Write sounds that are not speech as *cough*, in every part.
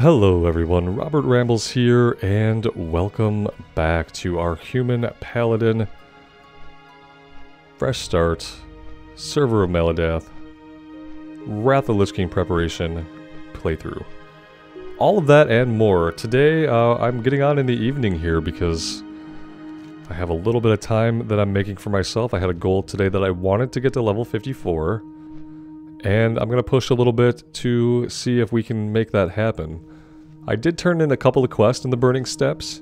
Hello everyone, Robert Rambles here, and welcome back to our Human Paladin Fresh Start, Server of Maladath, Wrath of Lich King preparation playthrough. All of that and more. Today, uh, I'm getting on in the evening here because I have a little bit of time that I'm making for myself. I had a goal today that I wanted to get to level 54. And I'm going to push a little bit to see if we can make that happen. I did turn in a couple of quests in the Burning Steppes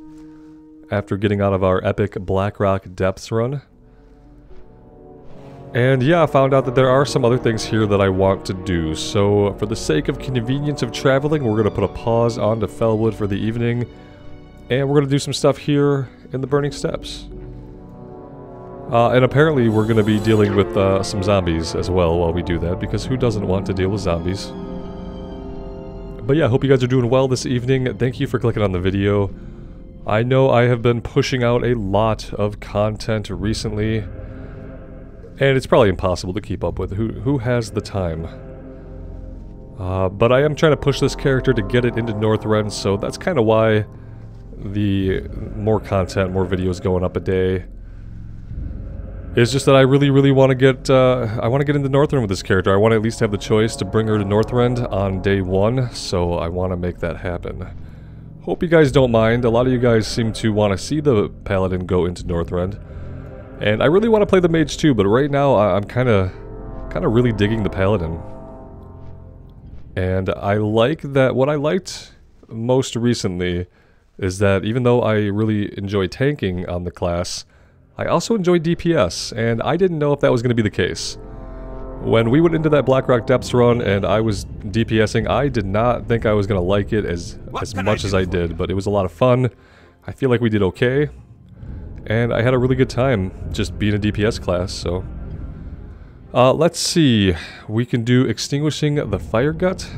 after getting out of our epic Blackrock Depths run. And yeah, I found out that there are some other things here that I want to do. So for the sake of convenience of traveling, we're going to put a pause on to Felwood for the evening. And we're going to do some stuff here in the Burning Steppes. Uh, and apparently we're going to be dealing with uh, some zombies as well while we do that, because who doesn't want to deal with zombies? But yeah, hope you guys are doing well this evening. Thank you for clicking on the video. I know I have been pushing out a lot of content recently, and it's probably impossible to keep up with. Who, who has the time? Uh, but I am trying to push this character to get it into Northrend, so that's kind of why the more content, more videos going up a day. It's just that I really, really want to get, uh, I want to get into Northrend with this character. I want to at least have the choice to bring her to Northrend on day one, so I want to make that happen. Hope you guys don't mind. A lot of you guys seem to want to see the Paladin go into Northrend. And I really want to play the Mage too, but right now I'm kind of, kind of really digging the Paladin. And I like that, what I liked most recently is that even though I really enjoy tanking on the class, I also enjoy DPS, and I didn't know if that was going to be the case. When we went into that Blackrock Depths run and I was DPSing, I did not think I was going to like it as, as much I as I did, but it was a lot of fun. I feel like we did okay, and I had a really good time just being a DPS class, so... Uh, let's see. We can do Extinguishing the Firegut.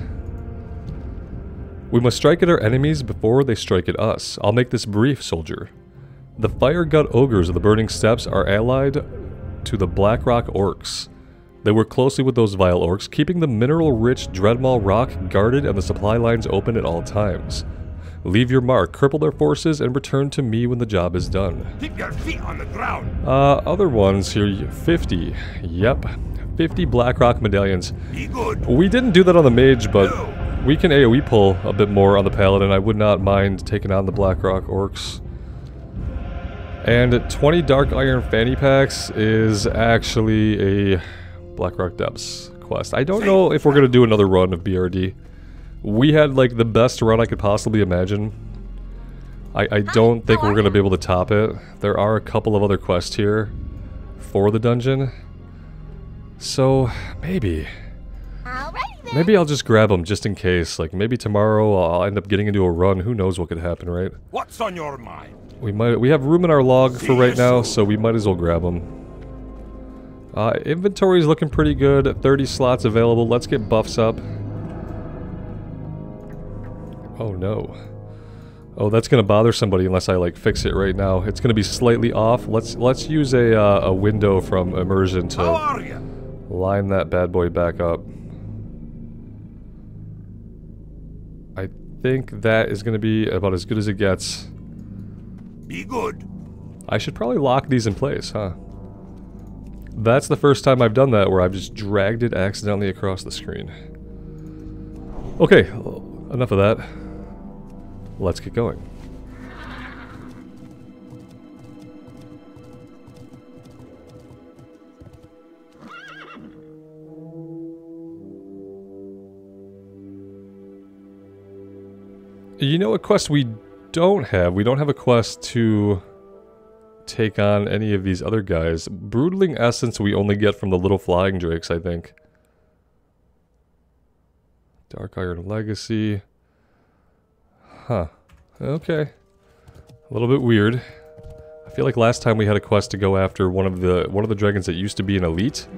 We must strike at our enemies before they strike at us. I'll make this brief, soldier. The Firegut Ogres of the Burning Steppes are allied to the Blackrock Orcs. They work closely with those vile orcs, keeping the mineral-rich Dreadmaul Rock guarded and the supply lines open at all times. Leave your mark, cripple their forces, and return to me when the job is done. Keep your feet on the ground. Uh, other ones here, 50. Yep, 50 Blackrock medallions. Be good. We didn't do that on the mage, but we can AoE pull a bit more on the paladin. I would not mind taking on the Blackrock orcs. And 20 Dark Iron Fanny Packs is actually a Blackrock Depths quest. I don't know if we're going to do another run of BRD. We had like the best run I could possibly imagine. I, I don't think we're going to be able to top it. There are a couple of other quests here for the dungeon. So, maybe. Maybe I'll just grab them just in case. Like, maybe tomorrow I'll end up getting into a run. Who knows what could happen, right? What's on your mind? We might we have room in our log for right now, so we might as well grab them. Uh, inventory is looking pretty good. 30 slots available. Let's get buffs up. Oh no. Oh, that's gonna bother somebody unless I like fix it right now. It's gonna be slightly off. Let's let's use a uh, a window from immersion to line that bad boy back up. I think that is gonna be about as good as it gets. Be good. I should probably lock these in place, huh? That's the first time I've done that where I've just dragged it accidentally across the screen. Okay, enough of that. Let's get going. You know what quest we don't have? We don't have a quest to take on any of these other guys. Broodling Essence we only get from the little flying drakes, I think. Dark Iron Legacy. Huh. Okay. A little bit weird. I feel like last time we had a quest to go after one of the one of the dragons that used to be an elite.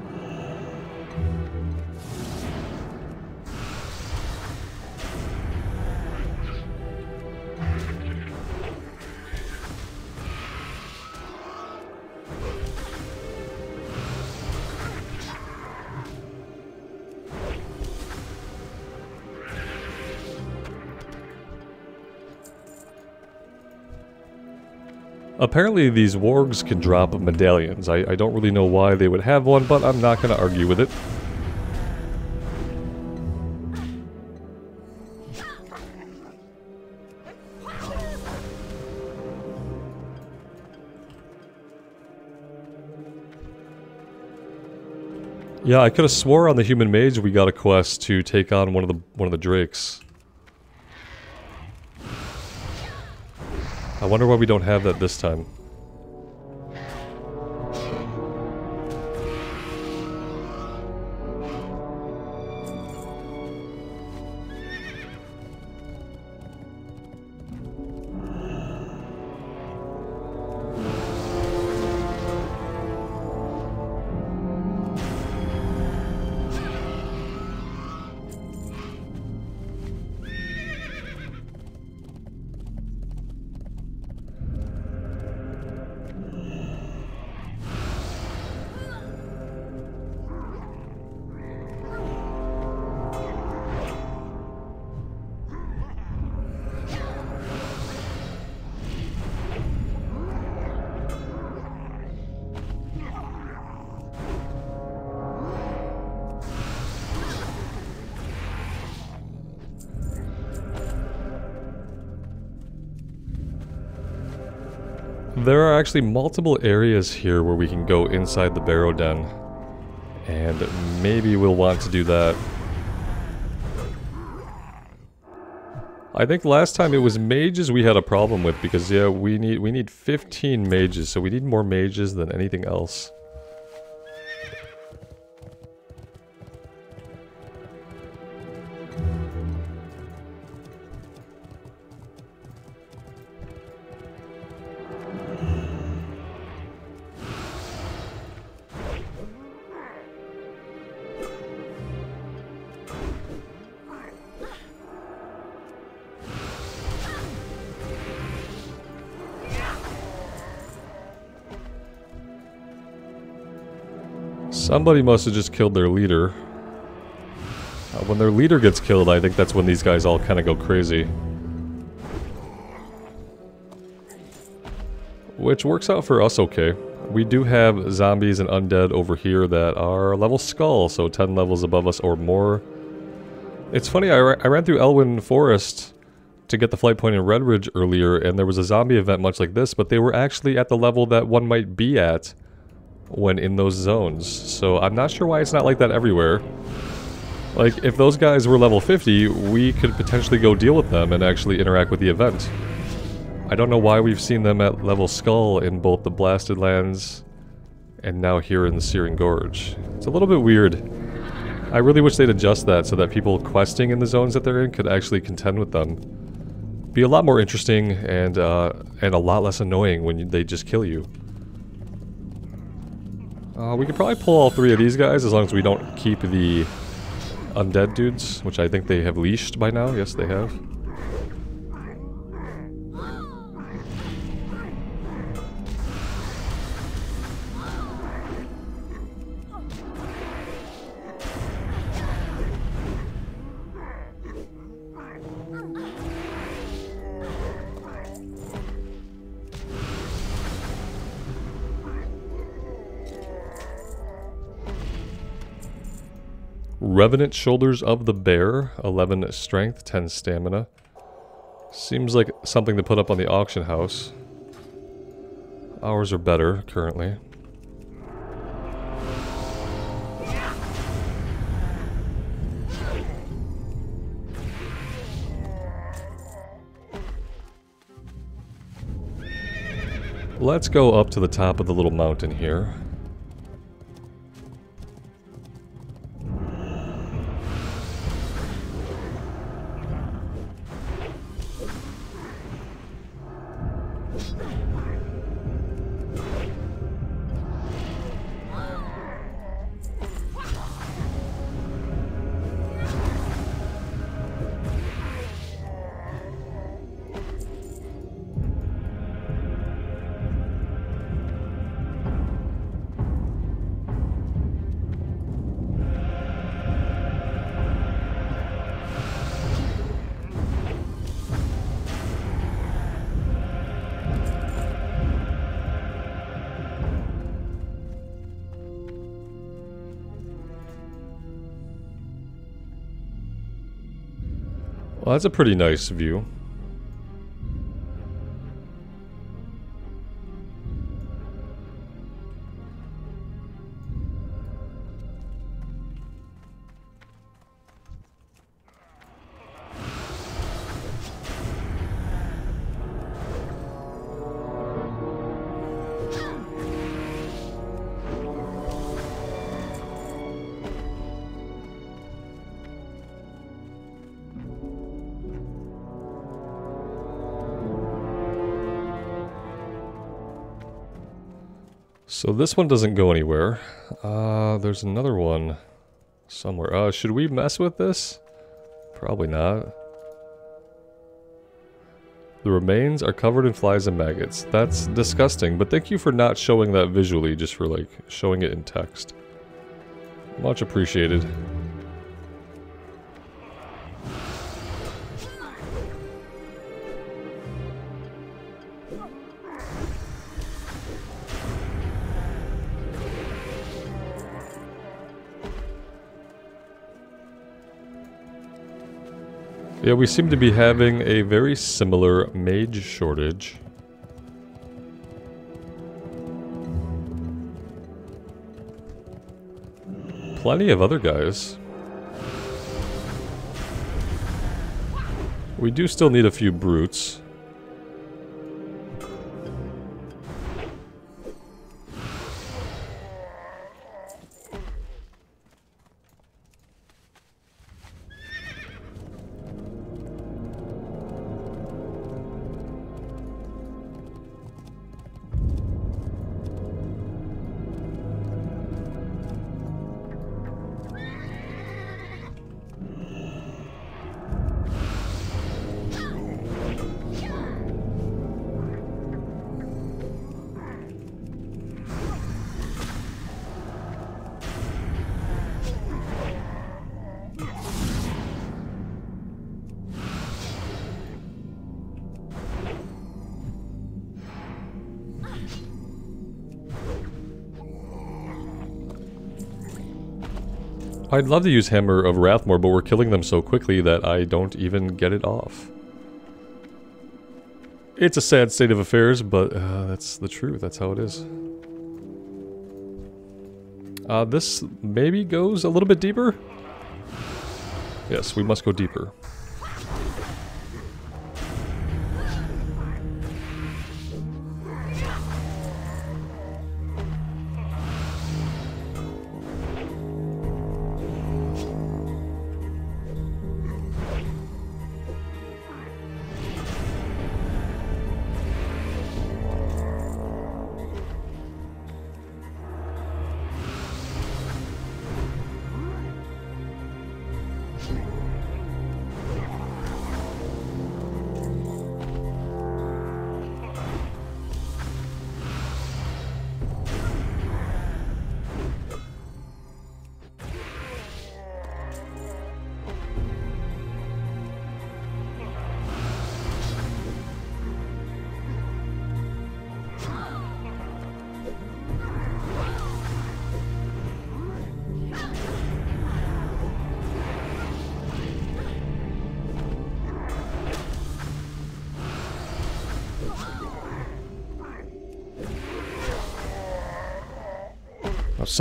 Apparently these wargs can drop medallions. I, I don't really know why they would have one, but I'm not going to argue with it. Yeah, I could have swore on the human mage we got a quest to take on one of the one of the drakes. Wonder why we don't have that this time. Actually multiple areas here where we can go inside the barrow den. And maybe we'll want to do that. I think last time it was mages we had a problem with because yeah, we need we need 15 mages, so we need more mages than anything else. Somebody must have just killed their leader. Uh, when their leader gets killed, I think that's when these guys all kind of go crazy. Which works out for us okay. We do have zombies and undead over here that are level skull, so 10 levels above us or more. It's funny, I, I ran through Elwynn Forest to get the flight point in Redridge earlier, and there was a zombie event much like this, but they were actually at the level that one might be at when in those zones. So I'm not sure why it's not like that everywhere. Like, if those guys were level 50, we could potentially go deal with them and actually interact with the event. I don't know why we've seen them at level Skull in both the Blasted Lands and now here in the Searing Gorge. It's a little bit weird. I really wish they'd adjust that so that people questing in the zones that they're in could actually contend with them. Be a lot more interesting and, uh, and a lot less annoying when they just kill you. Uh, we could probably pull all three of these guys as long as we don't keep the undead dudes, which I think they have leashed by now. Yes, they have. Revenant Shoulders of the Bear, 11 strength, 10 stamina. Seems like something to put up on the auction house. Ours are better, currently. Let's go up to the top of the little mountain here. Well, that's a pretty nice view. So this one doesn't go anywhere. Uh, there's another one somewhere. Uh, should we mess with this? Probably not. The remains are covered in flies and maggots. That's disgusting, but thank you for not showing that visually, just for like showing it in text. Much appreciated. Yeah, we seem to be having a very similar mage shortage. Plenty of other guys. We do still need a few brutes. I'd love to use Hammer of Wrathmore, but we're killing them so quickly that I don't even get it off. It's a sad state of affairs, but uh, that's the truth. That's how it is. Uh, this maybe goes a little bit deeper? Yes, we must go deeper.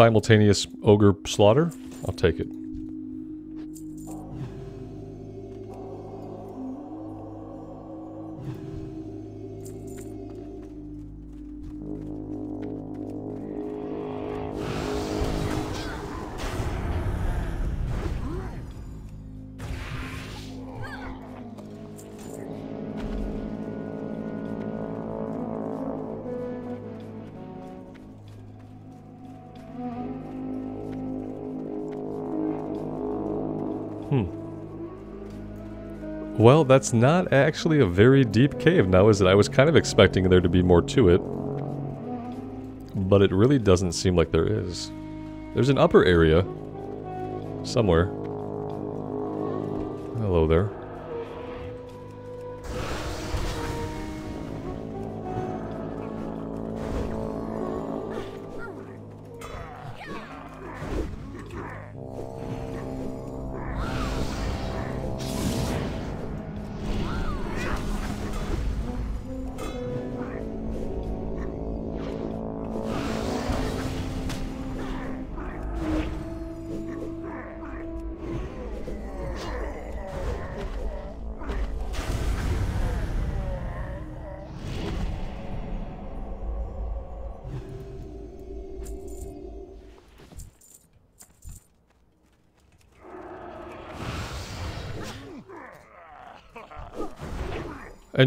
Simultaneous ogre slaughter? I'll take it. That's not actually a very deep cave now, is it? I was kind of expecting there to be more to it. But it really doesn't seem like there is. There's an upper area. Somewhere. Hello there.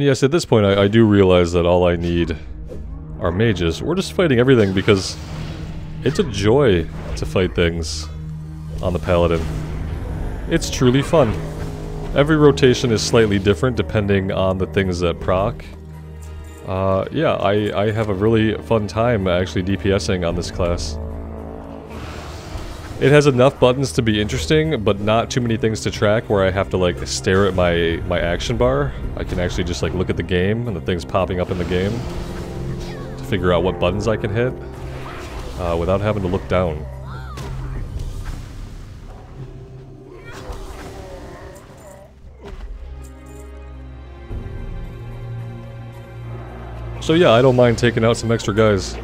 Yes, at this point I, I do realize that all I need are mages. We're just fighting everything because it's a joy to fight things on the Paladin. It's truly fun. Every rotation is slightly different depending on the things that proc. Uh, yeah, I, I have a really fun time actually DPSing on this class. It has enough buttons to be interesting, but not too many things to track where I have to like stare at my, my action bar. I can actually just like look at the game and the things popping up in the game to figure out what buttons I can hit uh, without having to look down. So yeah, I don't mind taking out some extra guys.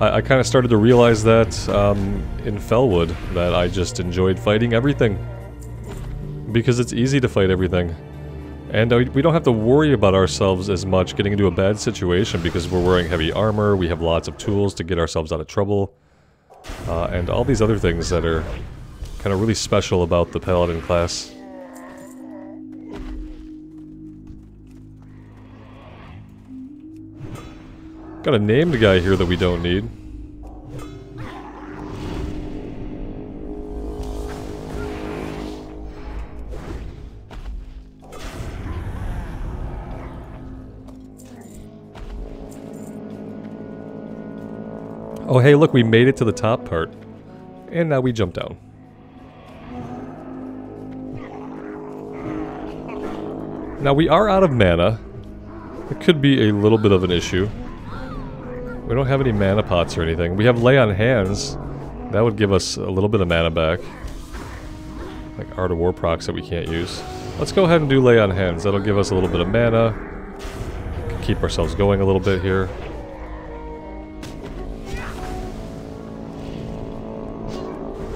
I, I kind of started to realize that um, in Felwood, that I just enjoyed fighting everything. Because it's easy to fight everything. And we don't have to worry about ourselves as much getting into a bad situation because we're wearing heavy armor, we have lots of tools to get ourselves out of trouble. Uh, and all these other things that are kind of really special about the Paladin class. Got a named guy here that we don't need. Oh hey look, we made it to the top part. And now we jump down. Now we are out of mana. It could be a little bit of an issue. We don't have any mana pots or anything. We have lay on hands. That would give us a little bit of mana back. Like Art of War procs that we can't use. Let's go ahead and do lay on hands. That'll give us a little bit of mana. Keep ourselves going a little bit here.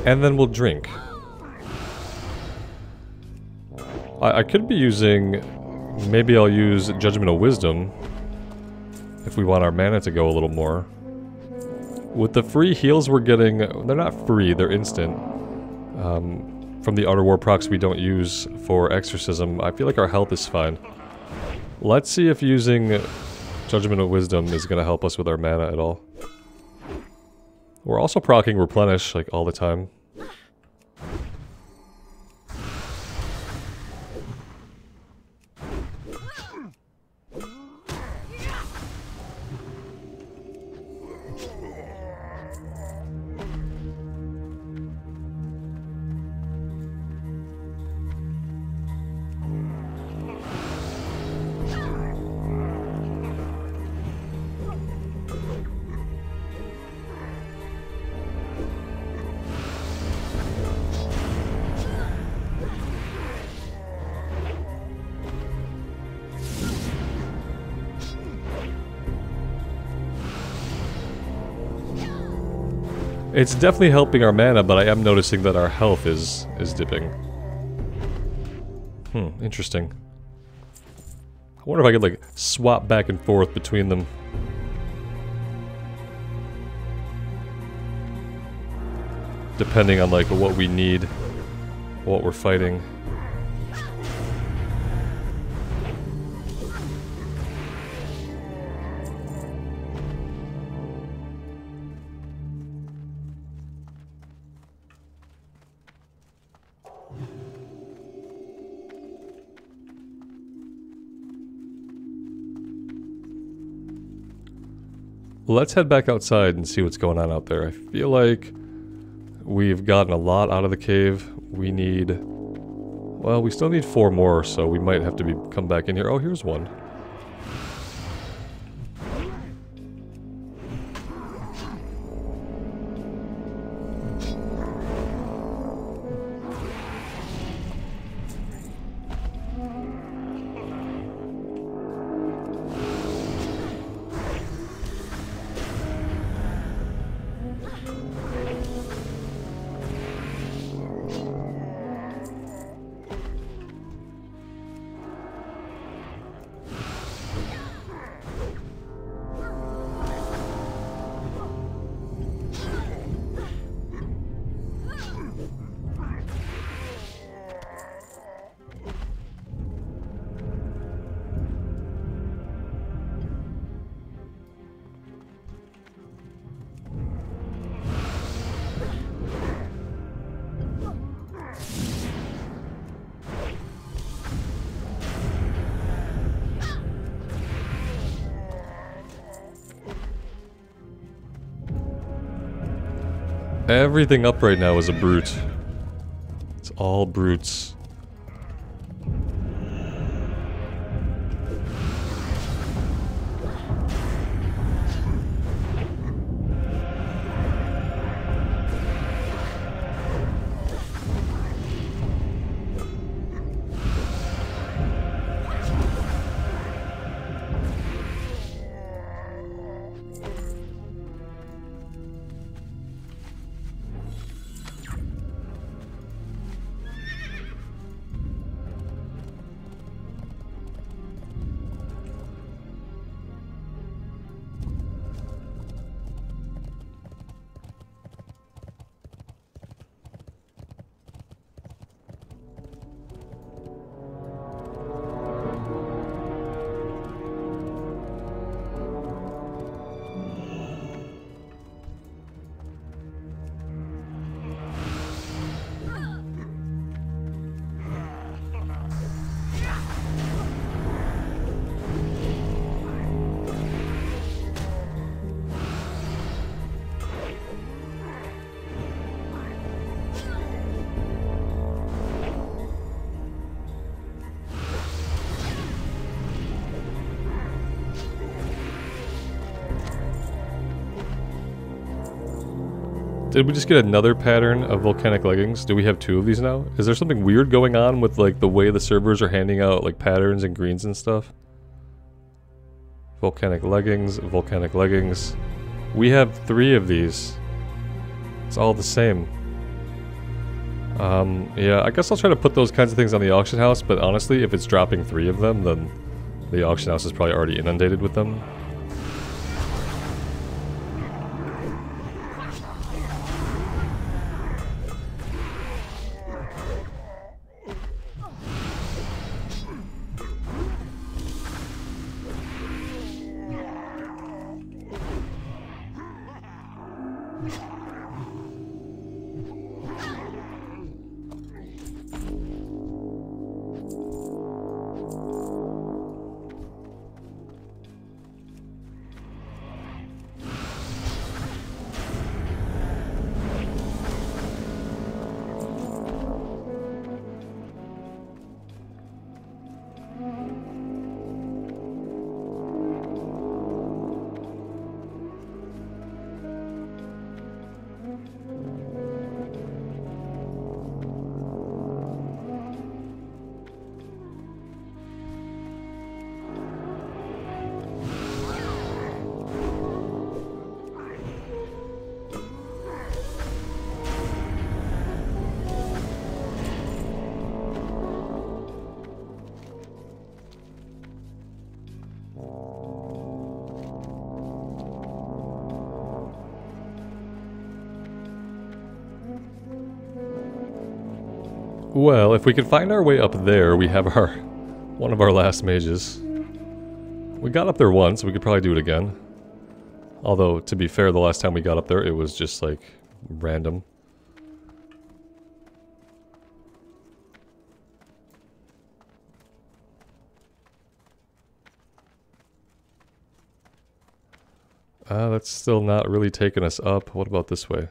And then we'll drink. I, I could be using... Maybe I'll use Judgment of Wisdom if we want our mana to go a little more. With the free heals we're getting, they're not free, they're instant. Um, from the of War procs we don't use for Exorcism, I feel like our health is fine. Let's see if using Judgment of Wisdom is going to help us with our mana at all. We're also procking Replenish, like, all the time. It's definitely helping our mana, but I am noticing that our health is is dipping. Hmm, interesting. I wonder if I could like swap back and forth between them. Depending on like what we need, what we're fighting. Let's head back outside and see what's going on out there. I feel like we've gotten a lot out of the cave. We need... Well, we still need four more, so we might have to be come back in here. Oh, here's one. Everything up right now is a brute. It's all brutes. Did we just get another pattern of volcanic leggings? Do we have two of these now? Is there something weird going on with like the way the servers are handing out like patterns and greens and stuff? Volcanic leggings, volcanic leggings. We have three of these. It's all the same. Um, yeah, I guess I'll try to put those kinds of things on the auction house, but honestly, if it's dropping three of them, then the auction house is probably already inundated with them. Well, if we can find our way up there, we have our one of our last mages. We got up there once, we could probably do it again. Although, to be fair, the last time we got up there, it was just, like, random. Uh, that's still not really taking us up. What about this way?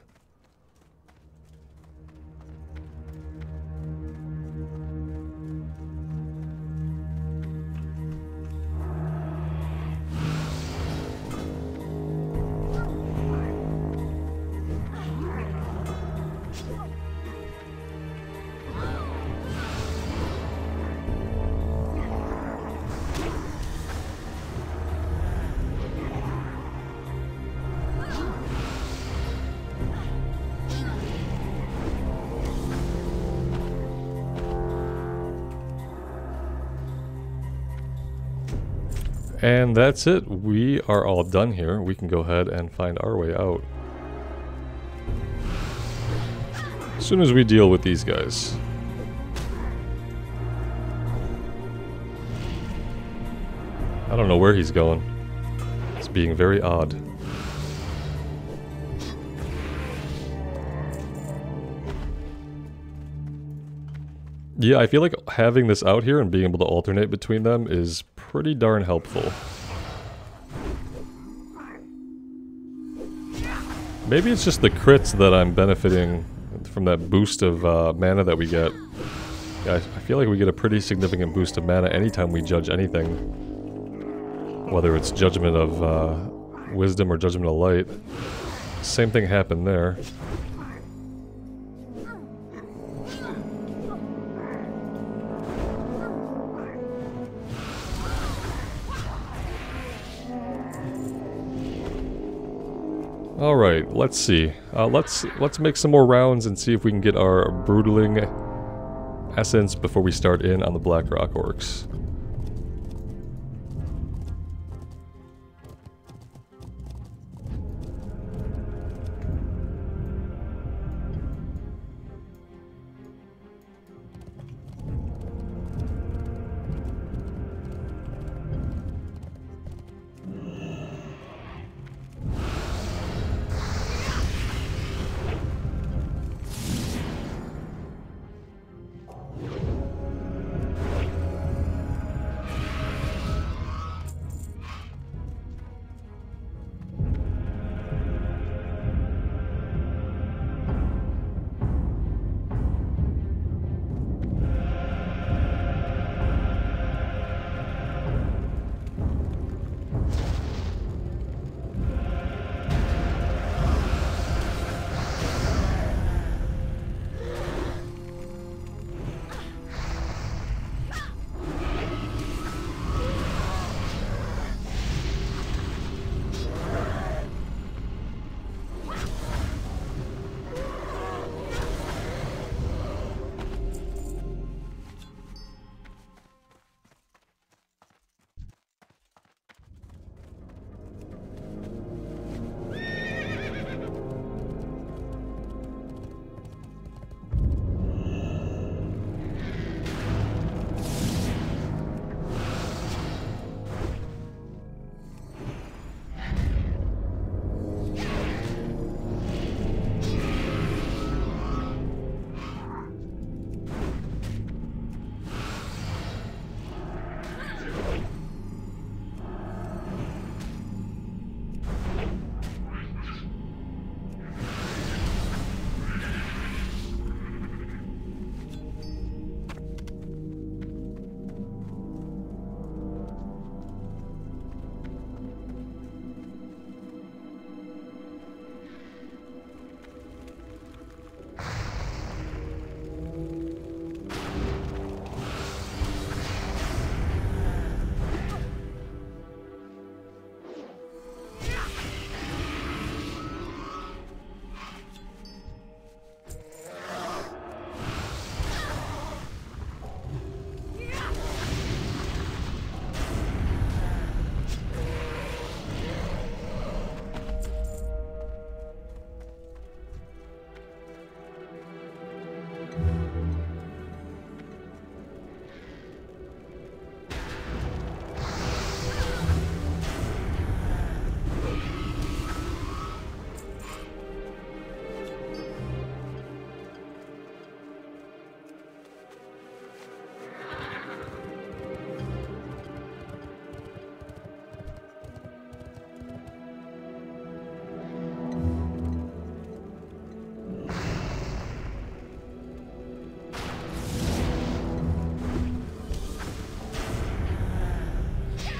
That's it. We are all done here. We can go ahead and find our way out. As soon as we deal with these guys. I don't know where he's going. It's being very odd. Yeah, I feel like having this out here and being able to alternate between them is pretty darn helpful. Maybe it's just the crits that I'm benefiting from that boost of uh, mana that we get. Yeah, I I feel like we get a pretty significant boost of mana anytime we judge anything. Whether it's Judgment of uh, Wisdom or Judgment of Light. Same thing happened there. All right, let's see. Uh, let's let's make some more rounds and see if we can get our broodling essence before we start in on the Blackrock Orcs.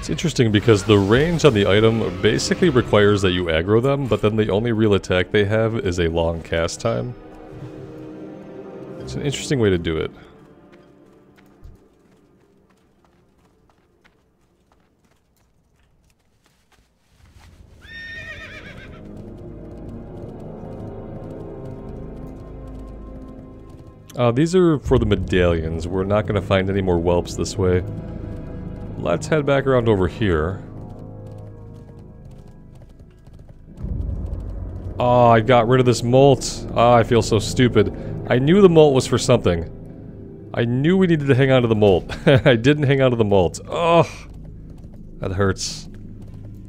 It's interesting because the range on the item basically requires that you aggro them, but then the only real attack they have is a long cast time. It's an interesting way to do it. Uh, these are for the medallions. We're not going to find any more whelps this way. Let's head back around over here. Oh, I got rid of this molt. Ah, oh, I feel so stupid. I knew the molt was for something. I knew we needed to hang on to the molt. *laughs* I didn't hang on to the molt. Oh, that hurts.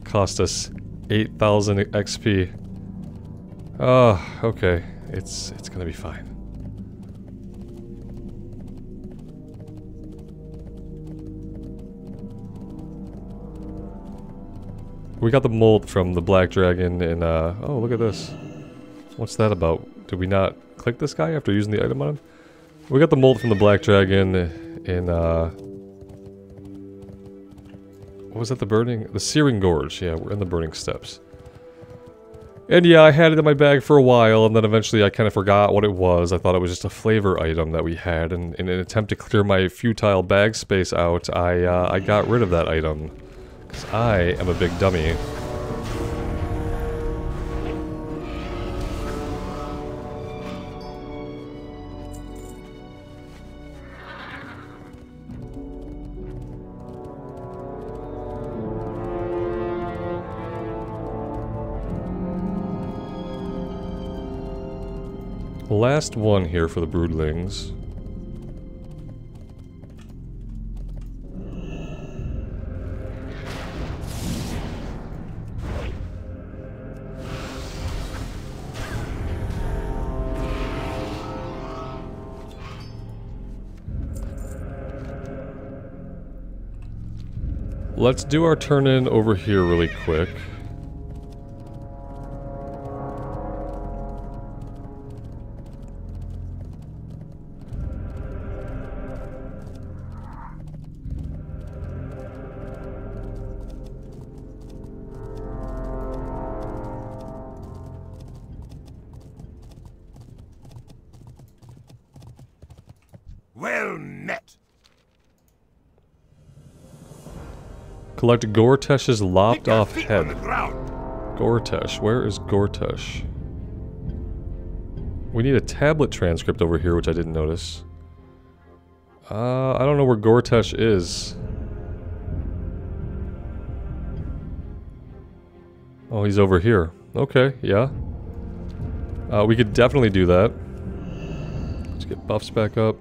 Cost us 8,000 XP. Oh, okay. It's, it's gonna be fine. We got the molt from the Black Dragon and, uh, oh, look at this. What's that about? Did we not click this guy after using the item on him? We got the molt from the Black Dragon in, uh... What was that, the burning? The Searing Gorge. Yeah, we're in the Burning Steppes. And yeah, I had it in my bag for a while, and then eventually I kind of forgot what it was. I thought it was just a flavor item that we had, and in an attempt to clear my futile bag space out, I, uh, I got rid of that item. Because I am a big dummy. Last one here for the broodlings. Let's do our turn in over here really quick. Collect Gortesh's lopped off head. Gortesh, where is Gortesh? We need a tablet transcript over here, which I didn't notice. Uh, I don't know where Gortesh is. Oh, he's over here. Okay, yeah. Uh, we could definitely do that. Let's get buffs back up.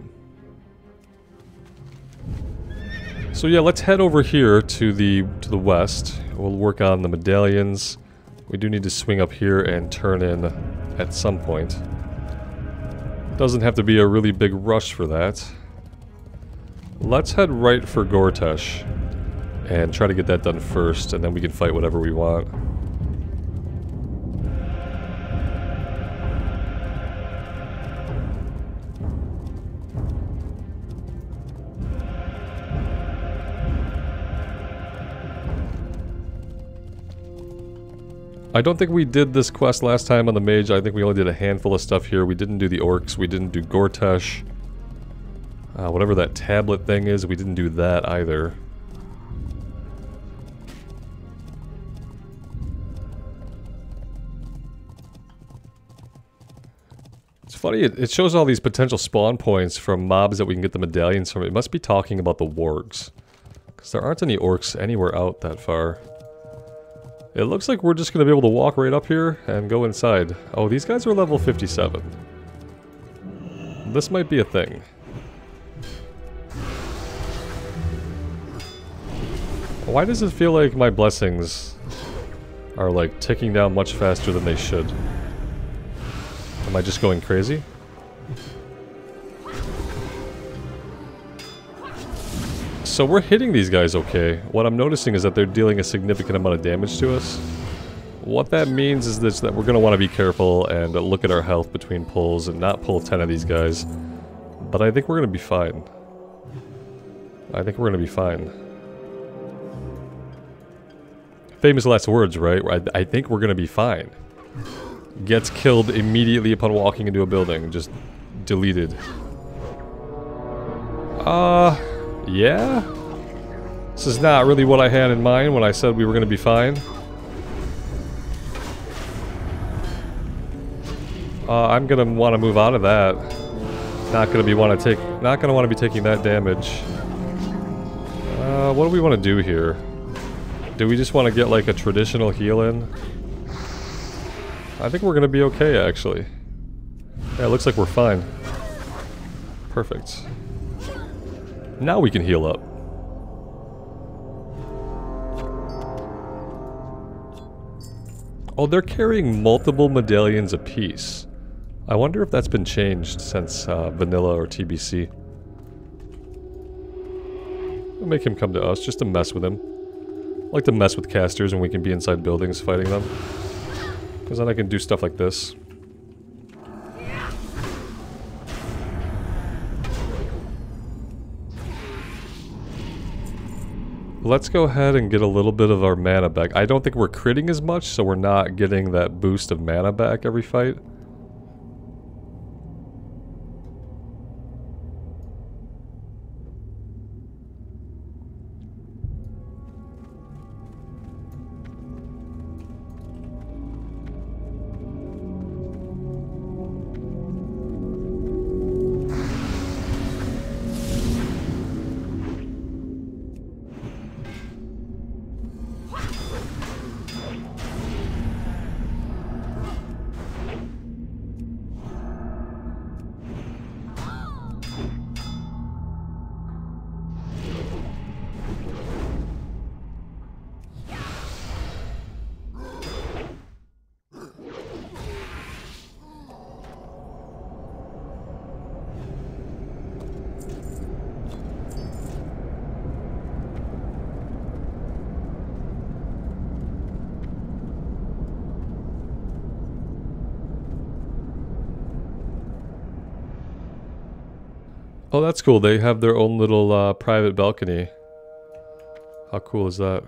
So yeah, let's head over here to the to the west. We'll work on the medallions. We do need to swing up here and turn in at some point. Doesn't have to be a really big rush for that. Let's head right for Gortesh and try to get that done first, and then we can fight whatever we want. I don't think we did this quest last time on the mage. I think we only did a handful of stuff here. We didn't do the orcs. We didn't do Gortesh. Uh, whatever that tablet thing is, we didn't do that either. It's funny, it, it shows all these potential spawn points from mobs that we can get the medallions from. It must be talking about the wargs. Because there aren't any orcs anywhere out that far. It looks like we're just going to be able to walk right up here and go inside. Oh, these guys are level 57. This might be a thing. Why does it feel like my blessings are like ticking down much faster than they should? Am I just going crazy? So we're hitting these guys okay. What I'm noticing is that they're dealing a significant amount of damage to us. What that means is this, that we're going to want to be careful and look at our health between pulls and not pull 10 of these guys. But I think we're going to be fine. I think we're going to be fine. Famous last words, right? I, I think we're going to be fine. Gets killed immediately upon walking into a building. Just deleted. Uh... Yeah? This is not really what I had in mind when I said we were going to be fine. Uh, I'm going to want to move out of that. Not going to be want to take not going to want to be taking that damage. Uh, what do we want to do here? Do we just want to get like a traditional heal in? I think we're going to be okay actually. Yeah, it looks like we're fine. Perfect. Now we can heal up. Oh, they're carrying multiple medallions apiece. I wonder if that's been changed since uh, Vanilla or TBC. We'll make him come to us just to mess with him. I like to mess with casters when we can be inside buildings fighting them. Because then I can do stuff like this. Let's go ahead and get a little bit of our mana back. I don't think we're critting as much, so we're not getting that boost of mana back every fight. Oh, that's cool. They have their own little uh, private balcony. How cool is that?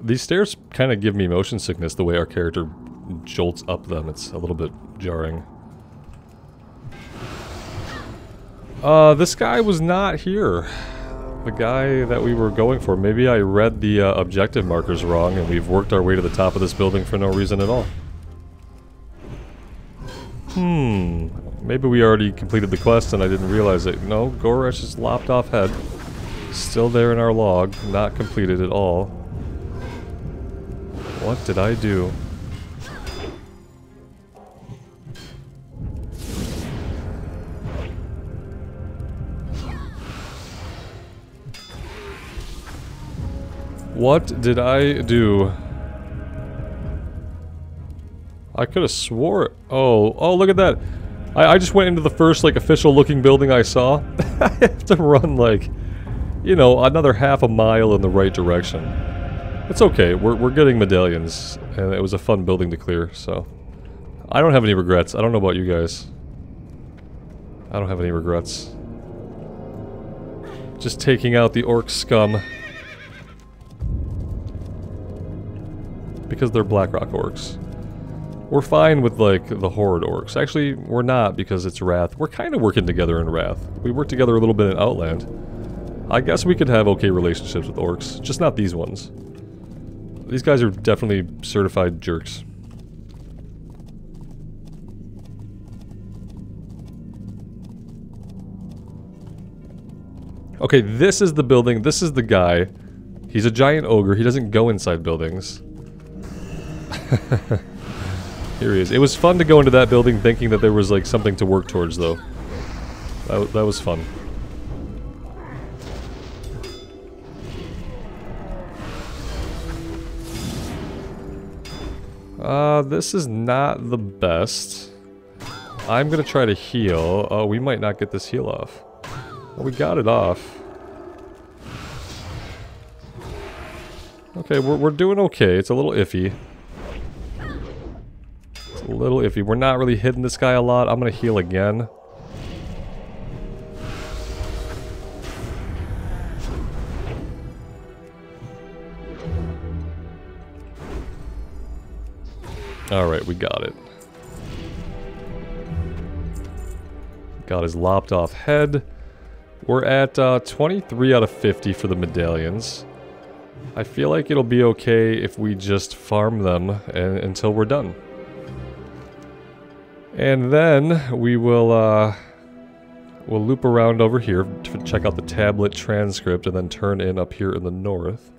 These stairs kind of give me motion sickness the way our character jolts up them. It's a little bit jarring. Uh, this guy was not here the guy that we were going for. Maybe I read the uh, objective markers wrong and we've worked our way to the top of this building for no reason at all. Hmm. Maybe we already completed the quest and I didn't realize it. No, Gortesh's lopped off head. Still there in our log. Not completed at all. What did I do? What did I do? I could have swore... Oh, oh, look at that. I, I just went into the first, like, official looking building I saw. *laughs* I have to run, like, you know, another half a mile in the right direction. It's okay, we're, we're getting medallions, and it was a fun building to clear, so... I don't have any regrets. I don't know about you guys. I don't have any regrets. Just taking out the orc scum. Because they're Blackrock orcs. We're fine with, like, the Horde orcs. Actually, we're not because it's Wrath. We're kind of working together in Wrath. We work together a little bit in Outland. I guess we could have okay relationships with orcs, just not these ones. These guys are definitely certified jerks. Okay, this is the building. This is the guy. He's a giant ogre. He doesn't go inside buildings. *laughs* Here he is. It was fun to go into that building thinking that there was like something to work towards though. That, that was fun. Uh, this is not the best. I'm gonna try to heal. Oh, we might not get this heal off. We got it off. Okay, we're, we're doing okay. It's a little iffy little iffy. We're not really hitting this guy a lot. I'm going to heal again. Alright, we got it. Got his lopped off head. We're at uh, 23 out of 50 for the medallions. I feel like it'll be okay if we just farm them and, until we're done. And then we will uh, we'll loop around over here to check out the tablet transcript and then turn in up here in the north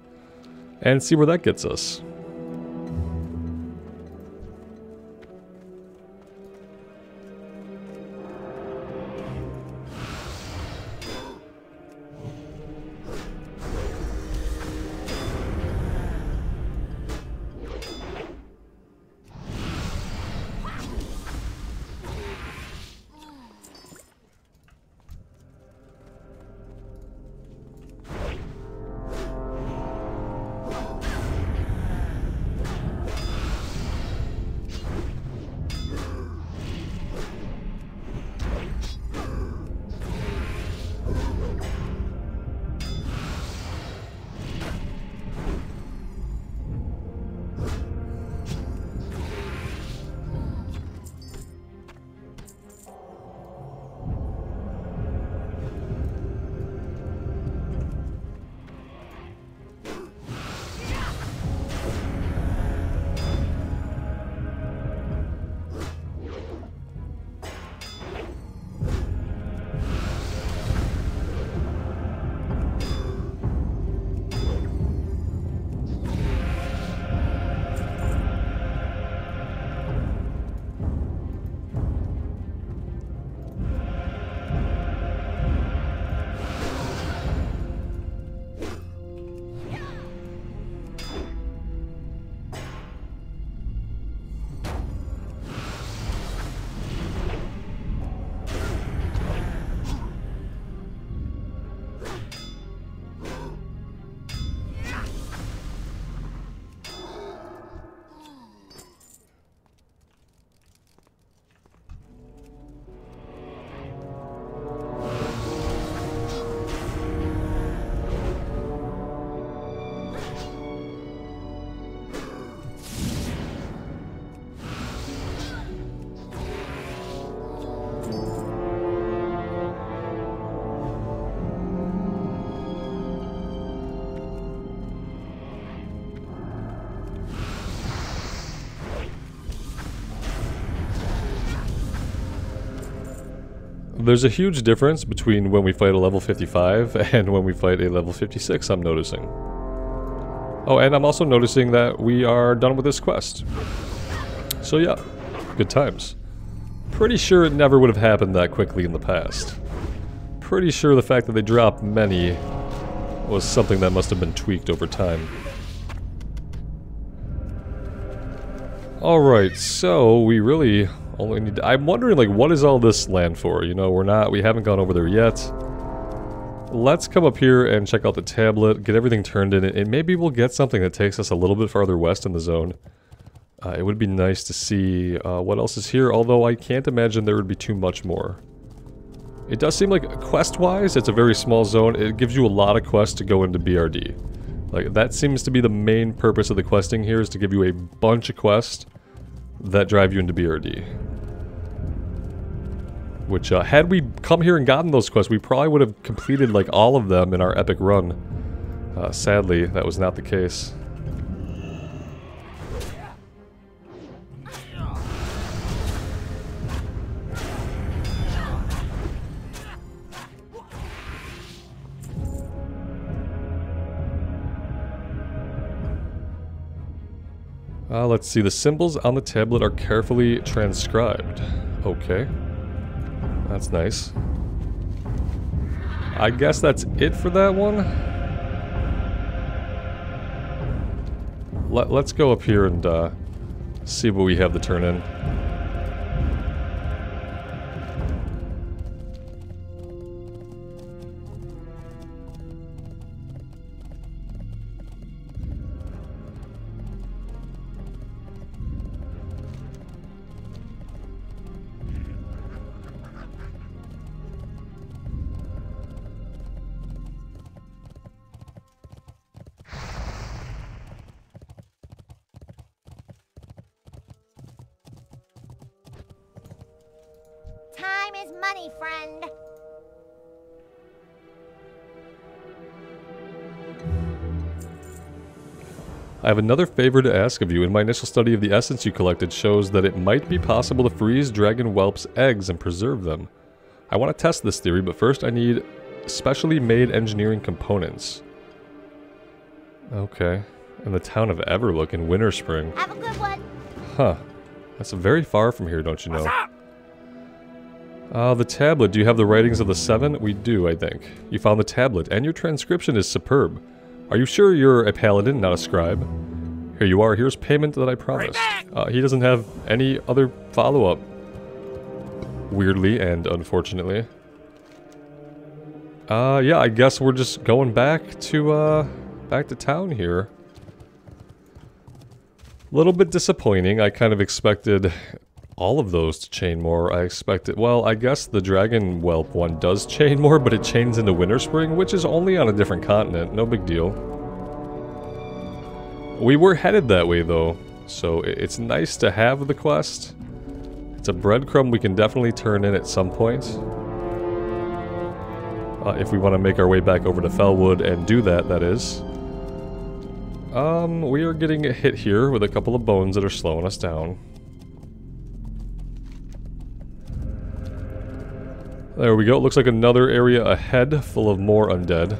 and see where that gets us. There's a huge difference between when we fight a level 55 *laughs* and when we fight a level 56, I'm noticing. Oh, and I'm also noticing that we are done with this quest. So yeah, good times. Pretty sure it never would have happened that quickly in the past. Pretty sure the fact that they dropped many was something that must have been tweaked over time. Alright, so we really need to, I'm wondering, like, what is all this land for? You know, we're not, we haven't gone over there yet. Let's come up here and check out the tablet, get everything turned in, and maybe we'll get something that takes us a little bit farther west in the zone. Uh, it would be nice to see uh, what else is here, although I can't imagine there would be too much more. It does seem like, quest-wise, it's a very small zone. It gives you a lot of quests to go into BRD. Like, that seems to be the main purpose of the questing here, is to give you a bunch of quests that drive you into BRD. Which, uh, had we come here and gotten those quests, we probably would have completed, like, all of them in our epic run. Uh, sadly, that was not the case. Uh, let's see, the symbols on the tablet are carefully transcribed. Okay. That's nice. I guess that's it for that one? Let, let's go up here and uh, see what we have to turn in. Have another favor to ask of you. In my initial study of the essence you collected shows that it might be possible to freeze dragon whelp's eggs and preserve them. I want to test this theory, but first I need specially made engineering components. Okay. In the town of Everlook in Winterspring. Have a good one. Huh. That's very far from here, don't you know? Uh, the tablet. Do you have the writings of the Seven? We do, I think. You found the tablet, and your transcription is superb. Are you sure you're a paladin, not a scribe? Here you are. Here's payment that I promised. Uh, he doesn't have any other follow-up. Weirdly and unfortunately. Uh, yeah, I guess we're just going back to, uh, back to town here. A little bit disappointing. I kind of expected all of those to chain more. I expect it. well, I guess the Dragon Whelp one does chain more, but it chains into Winterspring, which is only on a different continent. No big deal. We were headed that way though, so it's nice to have the quest. It's a breadcrumb we can definitely turn in at some point. Uh, if we want to make our way back over to Felwood and do that, that is. Um, we are getting hit here with a couple of bones that are slowing us down. There we go. It Looks like another area ahead full of more undead.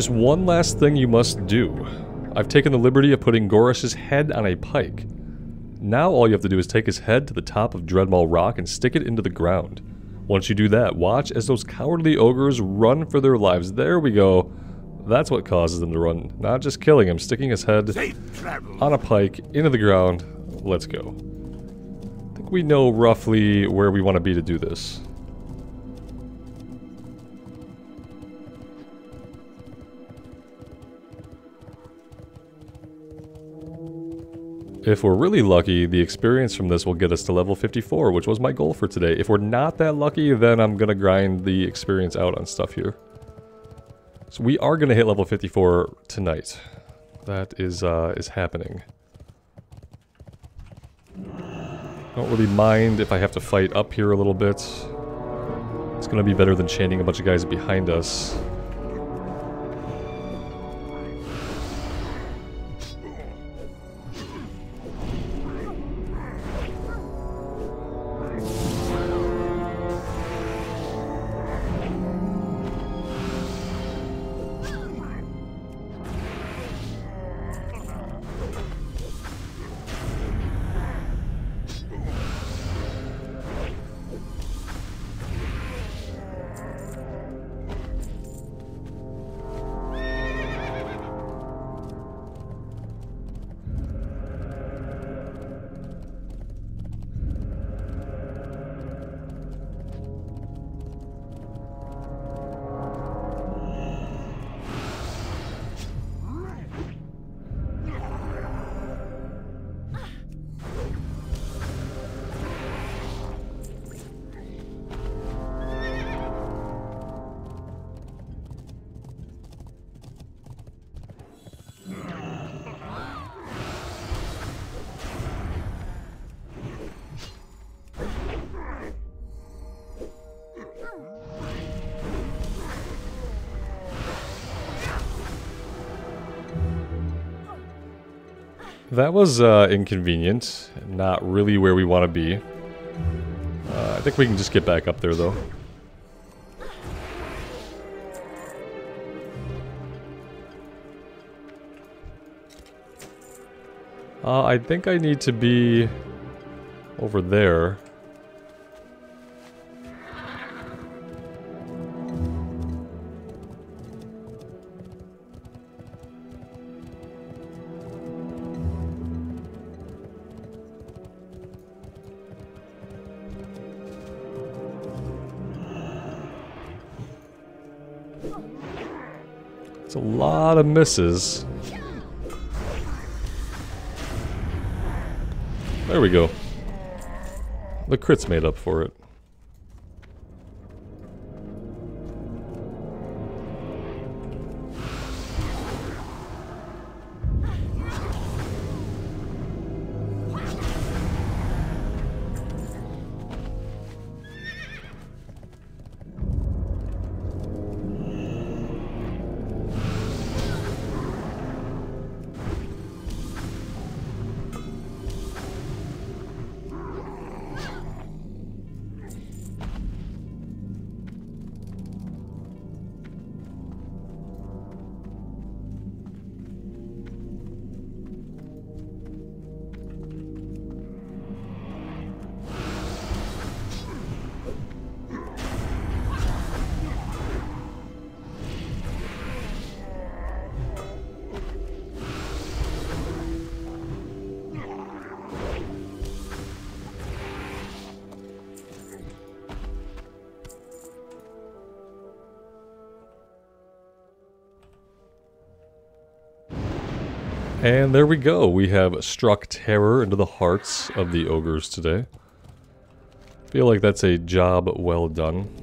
Just one last thing you must do. I've taken the liberty of putting Gortesh's head on a pike. Now all you have to do is take his head to the top of Dreadmaul Rock and stick it into the ground. Once you do that, watch as those cowardly ogres run for their lives. There we go. That's what causes them to run. Not just killing him, sticking his head on a pike into the ground. Let's go. I think we know roughly where we want to be to do this. If we're really lucky, the experience from this will get us to level 54, which was my goal for today. If we're not that lucky, then I'm going to grind the experience out on stuff here. So we are going to hit level 54 tonight. That is, uh, is happening. Don't really mind if I have to fight up here a little bit. It's going to be better than chaining a bunch of guys behind us. That was uh, inconvenient. Not really where we want to be. Uh, I think we can just get back up there, though. Uh, I think I need to be over there. Lot of misses. There we go. The crit's made up for it. And there we go. We have struck terror into the hearts of the ogres today. Feel like that's a job well done.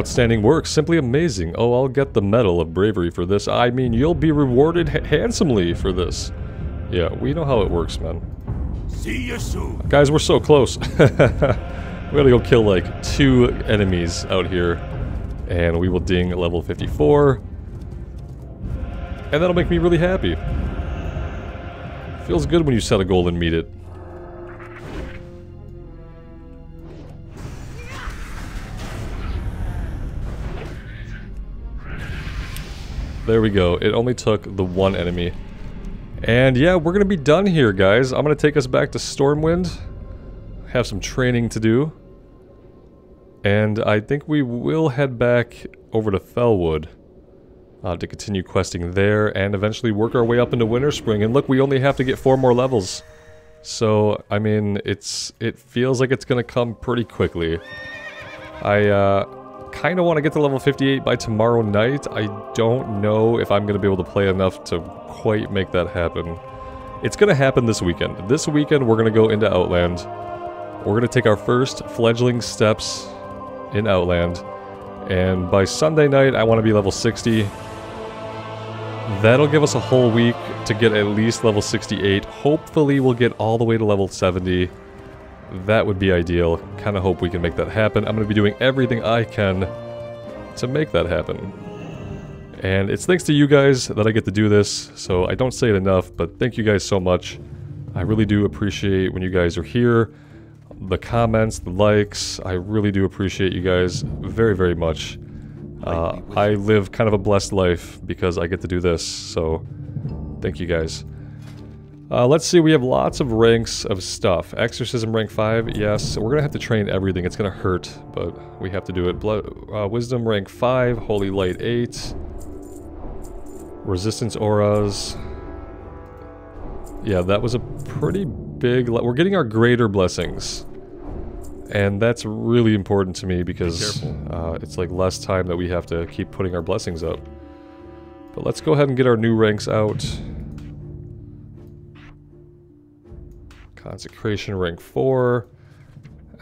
Outstanding work, simply amazing. Oh, I'll get the Medal of Bravery for this. I mean, you'll be rewarded ha handsomely for this. Yeah, we know how it works, man. See you soon. Guys, we're so close. *laughs* we gotta go kill like two enemies out here. And we will ding level 54. And that'll make me really happy. Feels good when you set a goal and meet it. There we go. It only took the one enemy. And yeah, we're going to be done here, guys. I'm going to take us back to Stormwind. Have some training to do. And I think we will head back over to Felwood. Uh, to continue questing there and eventually work our way up into Winterspring. And look, we only have to get four more levels. So, I mean, it's it feels like it's going to come pretty quickly. I uh, kind of want to get to level 58 by tomorrow night. I don't know if I'm going to be able to play enough to quite make that happen. It's going to happen this weekend. This weekend, we're going to go into Outland. We're going to take our first fledgling steps in Outland. And by Sunday night, I want to be level 60. That'll give us a whole week to get at least level 68. Hopefully we'll get all the way to level 70. That would be ideal. Kind of hope we can make that happen. I'm going to be doing everything I can to make that happen. And it's thanks to you guys that I get to do this, so I don't say it enough, but thank you guys so much. I really do appreciate when you guys are here. The comments, the likes, I really do appreciate you guys very, very much. Uh, I live kind of a blessed life because I get to do this, so thank you guys. Uh, let's see, we have lots of ranks of stuff. Exorcism rank 5, yes. We're going to have to train everything. It's going to hurt, but we have to do it. Blood, uh, Wisdom rank 5, Holy Light 8. Resistance auras. Yeah, that was a pretty big... We're getting our greater blessings. And that's really important to me because uh, it's like less time that we have to keep putting our blessings up. But let's go ahead and get our new ranks out. Consecration rank 4.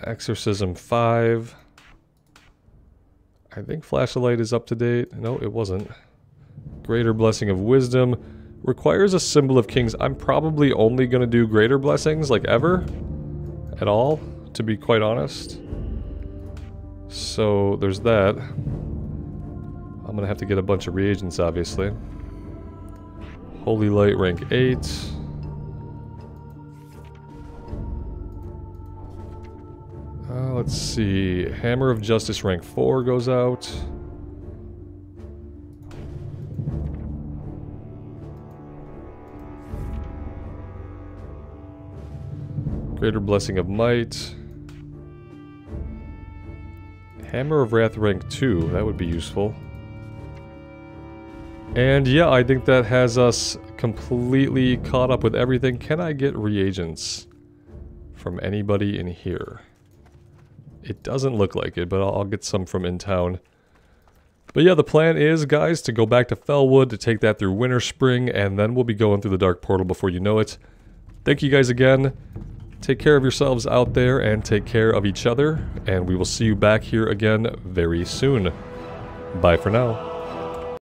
Exorcism 5. I think Flashlight is up to date. No, it wasn't. Greater Blessing of Wisdom. Requires a Symbol of Kings. I'm probably only going to do Greater Blessings, like ever. At all, to be quite honest. So, there's that. I'm going to have to get a bunch of reagents, obviously. Holy Light rank 8. Let's see. Hammer of Justice rank 4 goes out. Greater Blessing of Might. Hammer of Wrath rank 2, that would be useful. And yeah, I think that has us completely caught up with everything. Can I get reagents from anybody in here? It doesn't look like it, but I'll, I'll get some from in town. But yeah, the plan is, guys, to go back to Felwood, to take that through Winterspring, and then we'll be going through the Dark Portal before you know it. Thank you guys again. Take care of yourselves out there, and take care of each other, and we will see you back here again very soon. Bye for now.